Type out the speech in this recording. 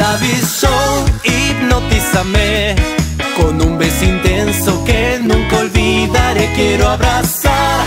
La Show, hipnotízame con un beso intenso que nunca olvidaré. Quiero abrazar